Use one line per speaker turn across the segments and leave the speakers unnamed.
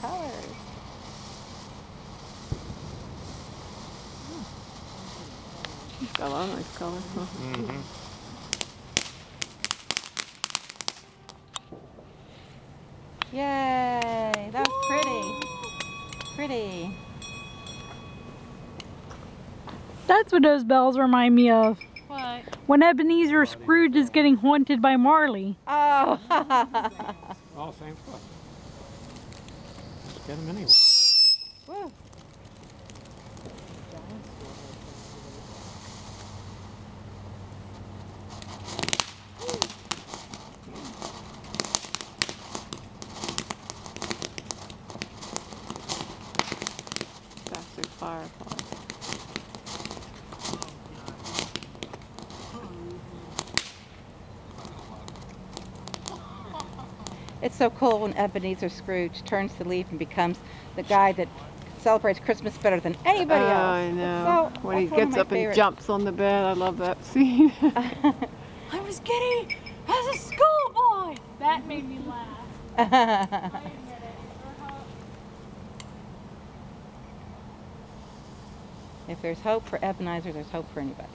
colors.
Got a lot of nice colors. Huh?
Mm-hmm.
Yay! That was pretty. Pretty.
That's what those bells remind me of.
What?
When Ebenezer Scrooge is getting haunted by Marley.
Oh.
All same stuff. Get them anyway.
Woo.
Bastard firefly.
It's so cool when Ebenezer Scrooge turns the leaf and becomes the guy that celebrates Christmas better than anybody
oh,
else.
I know.
so-
when he
that's one of
gets
my
up and
favorite-
jumps on the bed, I love that scene.
I was giddy as a schoolboy. That made me laugh.
if there's hope for Ebenezer, there's hope for anybody.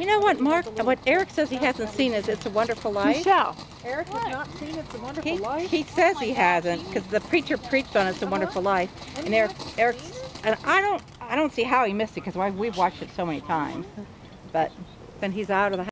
You know what, Mark? What Eric says he hasn't seen is It's a Wonderful Life.
Michelle.
Eric has not seen It's a Wonderful
He,
Life.
he says he hasn't because the preacher preached on It's a Wonderful Life, and Eric, Eric, and I don't, I don't see how he missed it because we've watched it so many times. But then he's out of the